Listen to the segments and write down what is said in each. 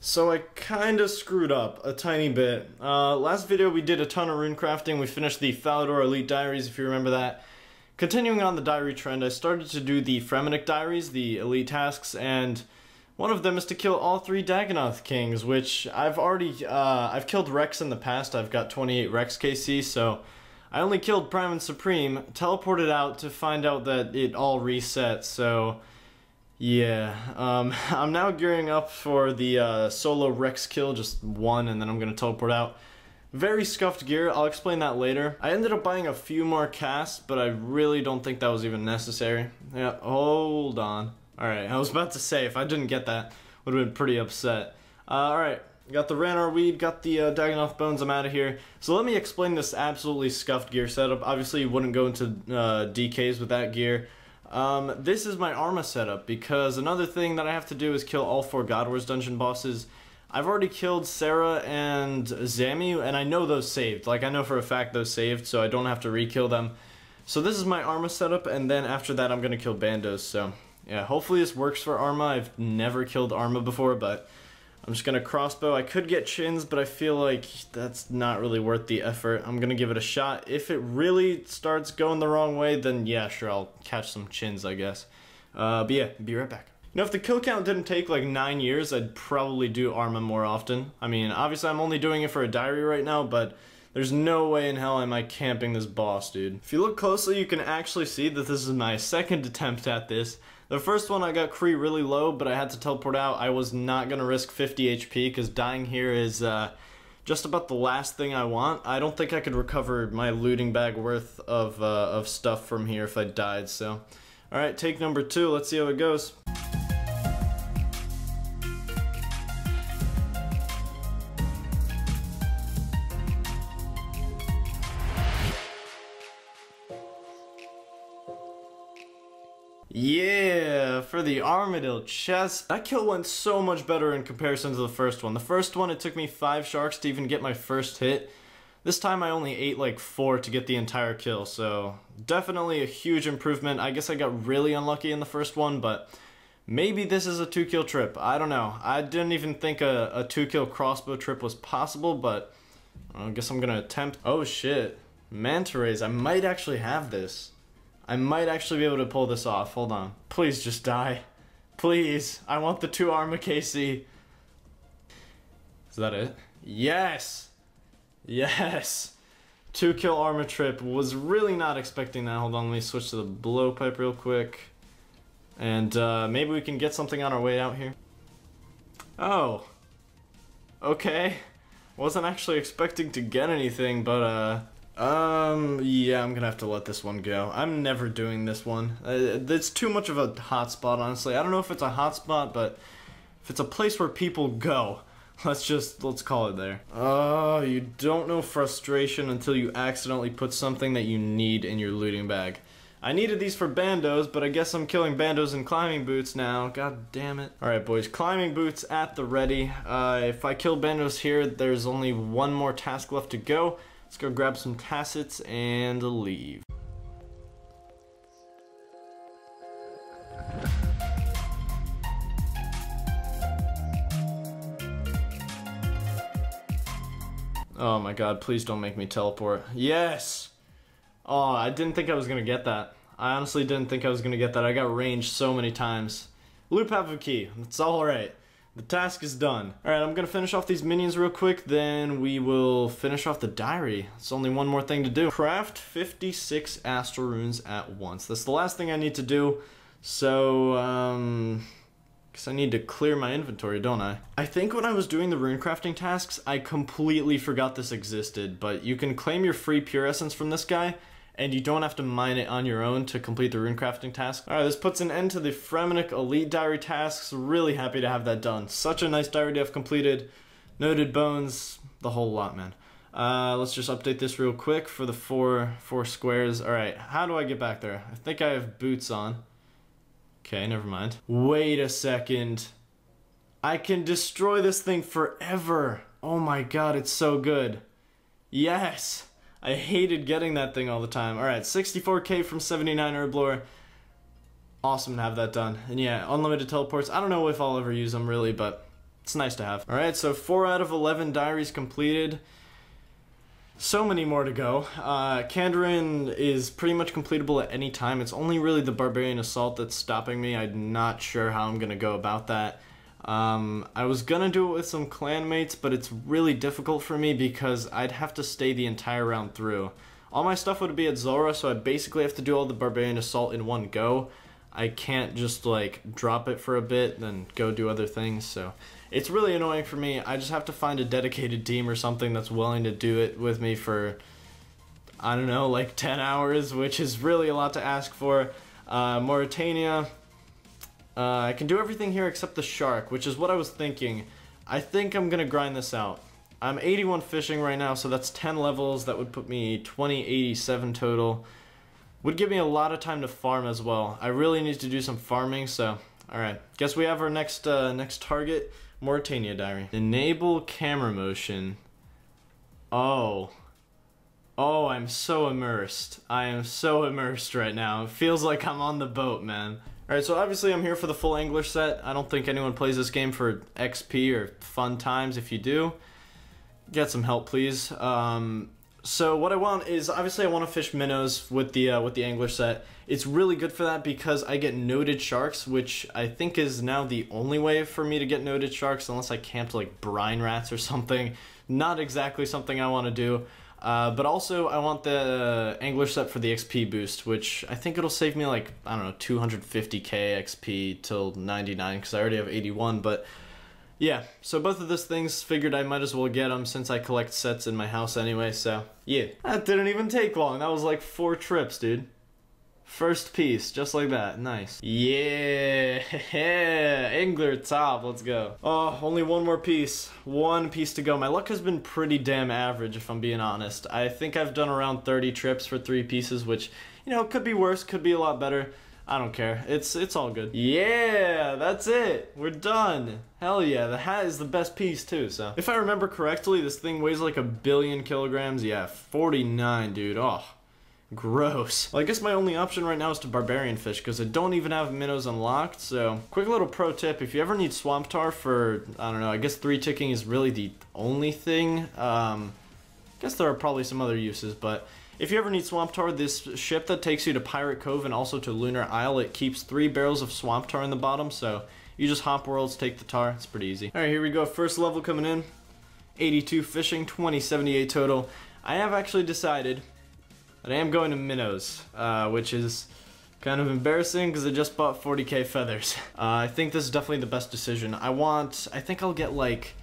So I kinda screwed up a tiny bit. Uh, last video we did a ton of rune crafting. We finished the Falador Elite Diaries, if you remember that. Continuing on the diary trend, I started to do the Fremennik Diaries, the elite tasks, and one of them is to kill all three Dagannoth Kings, which I've already, uh, I've killed Rex in the past. I've got 28 Rex KC, so I only killed Prime and Supreme, teleported out to find out that it all resets, so yeah, um, I'm now gearing up for the uh, solo Rex kill, just one, and then I'm gonna teleport out. Very scuffed gear, I'll explain that later. I ended up buying a few more casts, but I really don't think that was even necessary. Yeah, hold on. Alright, I was about to say, if I didn't get that, would have been pretty upset. Uh, Alright, got the Ranarr Weed, got the uh, Dagannoth Bones, I'm out of here. So let me explain this absolutely scuffed gear setup. Obviously, you wouldn't go into uh, DKs with that gear. Um, this is my Arma setup because another thing that I have to do is kill all four God Wars dungeon bosses. I've already killed Sara and Zammy, and I know those saved. Like, I know for a fact those saved, so I don't have to re-kill them. So this is my Arma setup, and then after that I'm gonna kill Bandos, so... Yeah, hopefully this works for Arma. I've never killed Arma before, but I'm just gonna crossbow. I could get chins, but I feel like that's not really worth the effort. I'm gonna give it a shot. If it really starts going the wrong way, then yeah, sure, I'll catch some chins, I guess. Uh, but yeah, be right back. Know, if the kill count didn't take like nine years, I'd probably do Arma more often. I mean, obviously I'm only doing it for a diary right now, but there's no way in hell am I camping this boss, dude. If you look closely, you can actually see that this is my second attempt at this. The first one I got Kree really low, but I had to teleport out. I was not going to risk 50 HP because dying here is uh, just about the last thing I want. I don't think I could recover my looting bag worth of, uh, of stuff from here if I died, so... Alright, take number two, let's see how it goes. Yeah, for the Armadyl chest. That kill went so much better in comparison to the first one. The first one, it took me five sharks to even get my first hit. This time I only ate like four to get the entire kill, so definitely a huge improvement. I guess I got really unlucky in the first one, but maybe this is a two kill trip. I don't know. I didn't even think a, a two kill crossbow trip was possible, but I guess I'm gonna attempt. Oh shit. Manta rays, I might actually have this. I might actually be able to pull this off. Hold on. Please just die. Please. I want the two Arma KC. Is that it? Yes! Yes! Two kill Arma trip. Was really not expecting that. Hold on, let me switch to the blowpipe real quick. And uh, maybe we can get something on our way out here. Oh. Okay. Wasn't actually expecting to get anything, but uh, um, yeah, I'm gonna have to let this one go. I'm never doing this one. Uh, it's too much of a hotspot, honestly. I don't know if it's a hotspot, but if it's a place where people go, let's just, let's call it there. Oh, you don't know frustration until you accidentally put something that you need in your looting bag. I needed these for bandos, but I guess I'm killing bandos in climbing boots now. God damn it. Alright boys, climbing boots at the ready. Uh, if I kill bandos here, there's only one more task left to go. Let's go grab some tassets and leave. Oh my god, please don't make me teleport. Yes! Oh, I didn't think I was gonna get that. I honestly didn't think I was gonna get that. I got ranged so many times. Loop half a key. It's alright. The task is done. Alright, I'm gonna finish off these minions real quick, then we will finish off the diary. It's only one more thing to do. Craft 56 Astral Runes at once. That's the last thing I need to do, so, um... Guess I need to clear my inventory, don't I? I think when I was doing the rune crafting tasks, I completely forgot this existed, but you can claim your free pure essence from this guy, and you don't have to mine it on your own to complete the rune crafting task. Alright, this puts an end to the Fremennik Elite Diary tasks. Really happy to have that done. Such a nice diary to have completed. Noted bones, the whole lot, man. Uh, let's just update this real quick for the four four squares. Alright, how do I get back there? I think I have boots on. Okay, never mind. Wait a second. I can destroy this thing forever. Oh my god, it's so good. Yes! I hated getting that thing all the time. Alright, 64k from 79 Herblore. Awesome to have that done. And yeah, unlimited teleports. I don't know if I'll ever use them really, but it's nice to have. All right, so four out of 11 diaries completed. So many more to go. Uh, Kandarin is pretty much completable at any time. It's only really the Barbarian Assault that's stopping me. I'm not sure how I'm going to go about that. Um, I was gonna do it with some clanmates, but it's really difficult for me because I'd have to stay the entire round through. All my stuff would be at Zulrah, so I basically have to do all the Barbarian Assault in one go. I can't just like drop it for a bit, then go do other things, so it's really annoying for me. I just have to find a dedicated team or something that's willing to do it with me for, I don't know, like 10 hours, which is really a lot to ask for. Uh, Morytania, uh, I can do everything here except the shark, which is what I was thinking. I think I'm gonna grind this out. I'm 81 fishing right now, so that's 10 levels. That would put me 2087 total. Would give me a lot of time to farm as well. I really need to do some farming, so alright. Guess we have our next uh, next target, Morytania Diary. Enable camera motion. Oh. Oh, I'm so immersed. I am so immersed right now. It feels like I'm on the boat, man. Alright, so obviously I'm here for the full angler set. I don't think anyone plays this game for XP or fun times. If you do, get some help, please. Um, so what I want is obviously I want to fish minnows with the uh, with the angler set. It's really good for that because I get noted sharks, which I think is now the only way for me to get noted sharks, unless I camped like brine rats or something. Not exactly something I want to do. Uh, but also, I want the angler set for the XP boost, which I think it'll save me like, I don't know, 250k XP till 99, because I already have 81, but yeah, so both of those things figured I might as well get them since I collect sets in my house anyway, so yeah. That didn't even take long, that was like four trips, dude. First piece, just like that, nice. Yeah, angler top, let's go. Oh, only one more piece, one piece to go. My luck has been pretty damn average if I'm being honest. I think I've done around 30 trips for three pieces, which, you know, could be worse, could be a lot better. I don't care. It's it's all good. Yeah, that's it. We're done. Hell yeah, the hat is the best piece too, so. If I remember correctly, this thing weighs like a billion kilograms. Yeah, 49, dude. Oh, gross. Well, I guess my only option right now is to barbarian fish because I don't even have minnows unlocked, so. Quick little pro tip, if you ever need swamp tar for, I don't know, I guess three ticking is really the only thing. Um, I guess there are probably some other uses, but if you ever need Swamp Tar, this ship that takes you to Pirate Cove and also to Lunar Isle, it keeps three barrels of Swamp Tar in the bottom, so you just hop worlds, take the tar, it's pretty easy. Alright, here we go, first level coming in. 82 fishing, 2078 total. I have actually decided that I am going to Minnows, uh, which is kind of embarrassing because I just bought 40k feathers. Uh, I think this is definitely the best decision. I want, I think I'll get like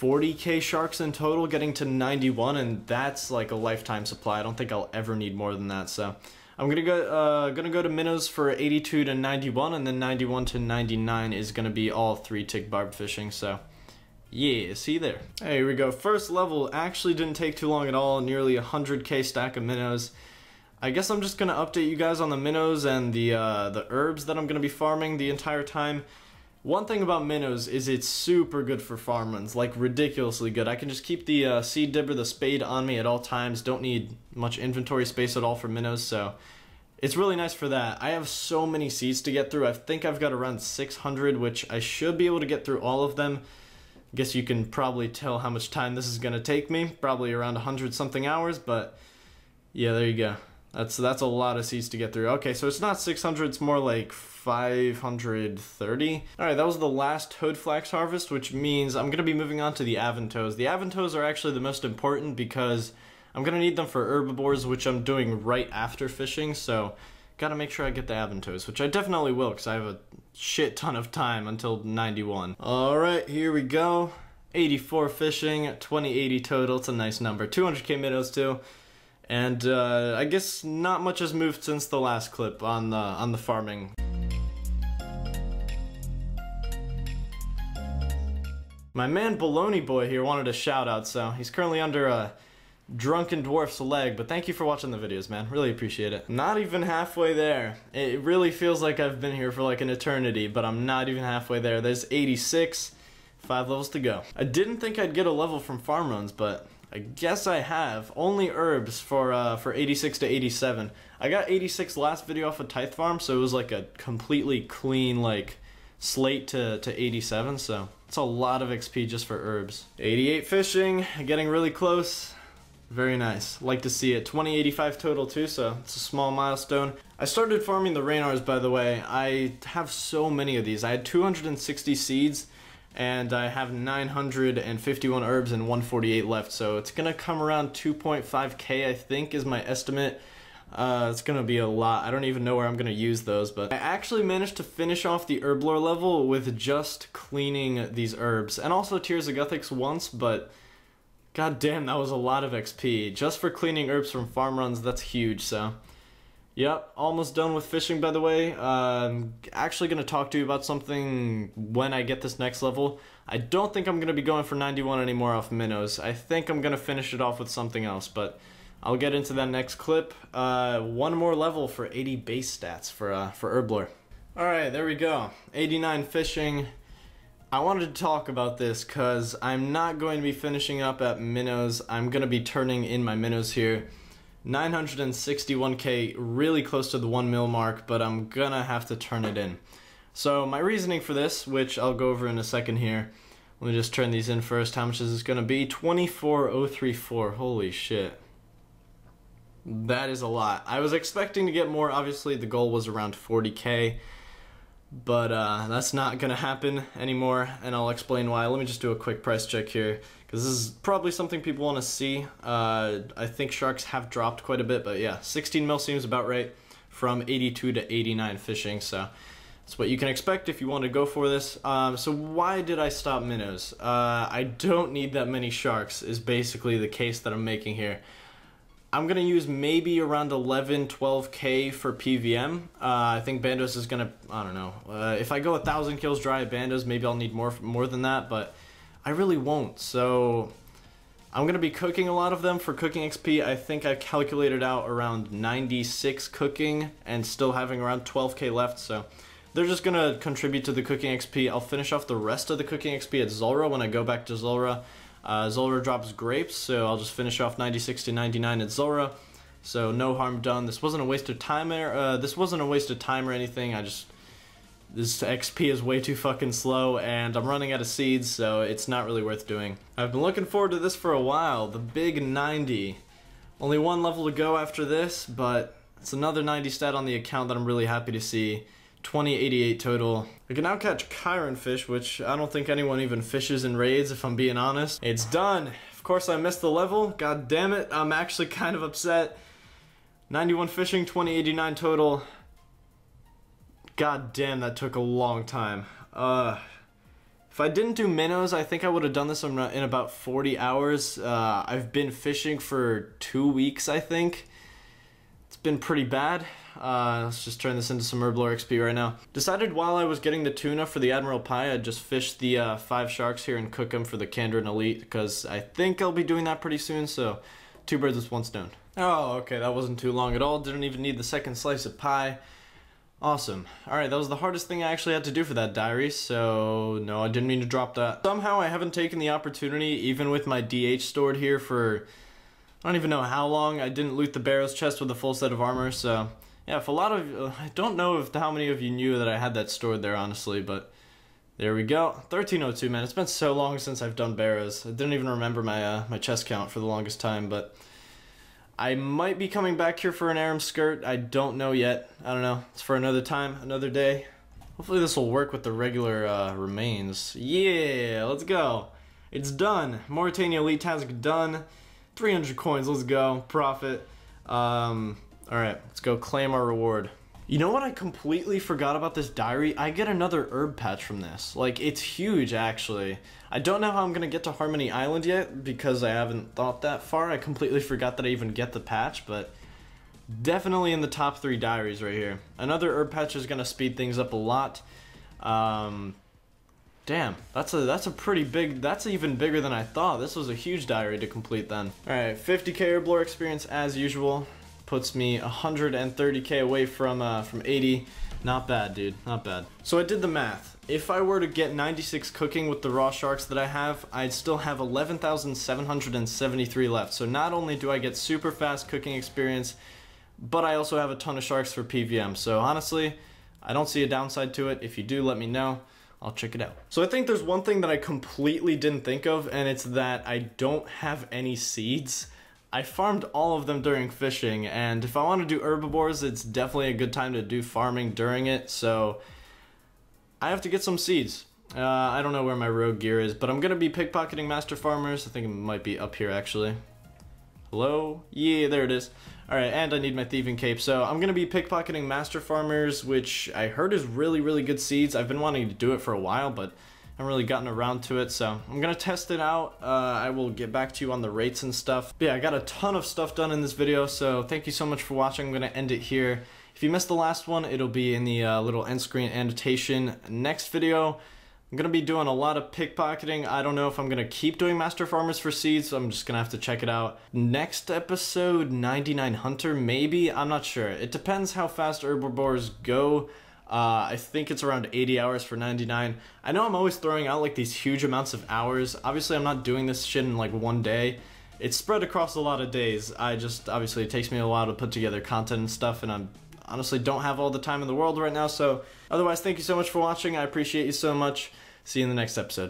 40k sharks in total, getting to 91, and that's like a lifetime supply. I don't think I'll ever need more than that, so... I'm gonna go uh, gonna go to minnows for 82 to 91, and then 91 to 99 is gonna be all three tick barb fishing. So, yeah, see there. Hey, here we go. First level actually didn't take too long at all. Nearly a 100k stack of minnows. I guess I'm just gonna update you guys on the minnows and the uh, the herbs that I'm gonna be farming the entire time. One thing about minnows is it's super good for farmlands, like ridiculously good. I can just keep the uh, seed dibber, the spade on me at all times. Don't need much inventory space at all for minnows, so it's really nice for that. I have so many seeds to get through. I think I've got around 600, which I should be able to get through all of them. Guess you can probably tell how much time this is going to take me. Probably around 100 something hours, but yeah, there you go. That's that's a lot of seeds to get through. Okay, so it's not 600, it's more like 530. All right, that was the last toad flax harvest, which means I'm gonna be moving on to the Avantoes. The Avantoes are actually the most important because I'm gonna need them for Herbiboars, which I'm doing right after fishing, so gotta make sure I get the Avantoes, which I definitely will because I have a shit ton of time until 91. All right, here we go. 84 fishing, 2080 total. It's a nice number. 200k minnows too. And uh, I guess not much has moved since the last clip on the on the farming. My man Baloney Boy here wanted a shout out, so he's currently under a drunken dwarf's leg, but thank you for watching the videos, man. Really appreciate it. Not even halfway there. It really feels like I've been here for like an eternity, but I'm not even halfway there. There's 86, five levels to go. I didn't think I'd get a level from farm runs, but I guess I have. Only herbs for uh, for 86 to 87. I got 86 last video off of Tithe Farm, so it was like a completely clean like slate to, to 87, so It's a lot of XP just for herbs. 88 fishing, getting really close. Very nice. Like to see it. 2085 total too, so it's a small milestone. I started farming the Ranarrs, by the way. I have so many of these. I had 260 seeds, and I have 951 herbs and 148 left, so it's gonna come around 2.5k, I think, is my estimate. Uh, it's gonna be a lot. I don't even know where I'm gonna use those, but I actually managed to finish off the herblore level with just cleaning these herbs, and also Tears of Guthix once, but God damn, that was a lot of XP. Just for cleaning herbs from farm runs, that's huge, so. Yep, almost done with fishing, by the way. I'm actually going to talk to you about something when I get this next level. I don't think I'm going to be going for 91 anymore off minnows. I think I'm going to finish it off with something else, but I'll get into that next clip. Uh, one more level for 80 base stats for, uh, for Herblore. Alright, there we go. 89 fishing. I wanted to talk about this because I'm not going to be finishing up at minnows. I'm going to be turning in my minnows here. 961k, really close to the 1 mil mark, but I'm gonna have to turn it in. So my reasoning for this, which I'll go over in a second here, let me just turn these in first. How much is this gonna be? 24034, holy shit. That is a lot. I was expecting to get more, obviously the goal was around 40k but uh, that's not gonna happen anymore and I'll explain why. Let me just do a quick price check here because this is probably something people want to see. Uh, I think sharks have dropped quite a bit, but yeah, 16 mil seems about right from 82 to 89 fishing, so that's what you can expect if you want to go for this. Um, so why did I stop minnows? Uh, I don't need that many sharks is basically the case that I'm making here. I'm going to use maybe around 11, 12k for PVM. Uh, I think Bandos is going to, I don't know. Uh, if I go a 1,000 kills dry at Bandos, maybe I'll need more more than that, but I really won't. So I'm going to be cooking a lot of them for cooking XP. I think I calculated out around 96 cooking and still having around 12k left, so they're just going to contribute to the cooking XP. I'll finish off the rest of the cooking XP at Zulrah when I go back to Zulrah. Uh, Zulrah drops grapes, so I'll just finish off 96 to 99 at Zulrah. So no harm done. This wasn't a waste of time. Or, uh, this wasn't a waste of time or anything. I just this XP is way too fucking slow, and I'm running out of seeds, so it's not really worth doing. I've been looking forward to this for a while. The big 90. Only one level to go after this, but it's another 90 stat on the account that I'm really happy to see. 2088 total. I can now catch Kyren fish, which I don't think anyone even fishes in raids, if I'm being honest. It's done. Of course, I missed the level. God damn it. I'm actually kind of upset. 91 fishing, 2089 total. God damn, that took a long time. Uh, if I didn't do minnows, I think I would have done this in about 40 hours. Uh, I've been fishing for two weeks, I think. Been pretty bad. Uh, let's just turn this into some Herblore XP right now. Decided while I was getting the tuna for the Admiral Pie, I'd just fish the uh, five sharks here and cook them for the Kandarin Elite, because I think I'll be doing that pretty soon, so two birds with one stone. Oh, okay, that wasn't too long at all. Didn't even need the second slice of pie. Awesome. Alright, that was the hardest thing I actually had to do for that diary, so no, I didn't mean to drop that. Somehow I haven't taken the opportunity, even with my DH stored here for... I don't even know how long. I didn't loot the Barrows chest with a full set of armor, so yeah, if a lot of, uh, I don't know if how many of you knew that I had that stored there, honestly, but there we go. 1302, man. It's been so long since I've done Barrows. I didn't even remember my uh, my chest count for the longest time, but I might be coming back here for an Ahrim skirt. I don't know yet. I don't know. It's for another time, another day. Hopefully this will work with the regular uh, remains. Yeah, let's go. It's done. Morytania Elite task done. 300 coins, let's go. Profit. Um, Alright, let's go claim our reward. You know what I completely forgot about this diary? I get another herb patch from this. Like, it's huge, actually. I don't know how I'm gonna get to Harmony Island yet, because I haven't thought that far. I completely forgot that I even get the patch, but definitely in the top three diaries right here. Another herb patch is gonna speed things up a lot. Um, damn, that's a that's a pretty big, that's even bigger than I thought. This was a huge diary to complete then. Alright, 50k herblore experience as usual puts me 130k away from uh, from 80. Not bad, dude. Not bad. So I did the math. If I were to get 96 cooking with the raw sharks that I have, I'd still have 11,773 left. So not only do I get super fast cooking experience, but I also have a ton of sharks for PVM. So honestly, I don't see a downside to it. If you do, let me know. I'll check it out. So I think there's one thing that I completely didn't think of, and it's that I don't have any seeds. I farmed all of them during fishing, and if I want to do Herbiboars, it's definitely a good time to do farming during it, so I have to get some seeds. Uh, I don't know where my rogue gear is, but I'm going to be pickpocketing Master Farmers. I think it might be up here, actually. Hello? Yeah, there it is. Alright, and I need my thieving cape. So I'm going to be pickpocketing Master Farmers, which I heard is really, really good seeds. I've been wanting to do it for a while, but I haven't really gotten around to it. So I'm to test it out. Uh, I will get back to you on the rates and stuff. But yeah, I got a ton of stuff done in this video, so thank you so much for watching. I'm to end it here. If you missed the last one, it'll be in the uh, little end screen annotation. Next video, I'm going to be doing a lot of pickpocketing. I don't know if I'm going to keep doing Master Farmers for seeds, so I'm just going to have to check it out. Next episode, 99 Hunter, maybe? I'm not sure. It depends how fast Herbiboars go. Uh, I think it's around 80 hours for 99. I know I'm always throwing out like these huge amounts of hours. Obviously, I'm not doing this shit in like one day. It's spread across a lot of days. I just, obviously, it takes me a while to put together content and stuff, and I'm honestly don't have all the time in the world right now. So otherwise, thank you so much for watching. I appreciate you so much. See you in the next episode.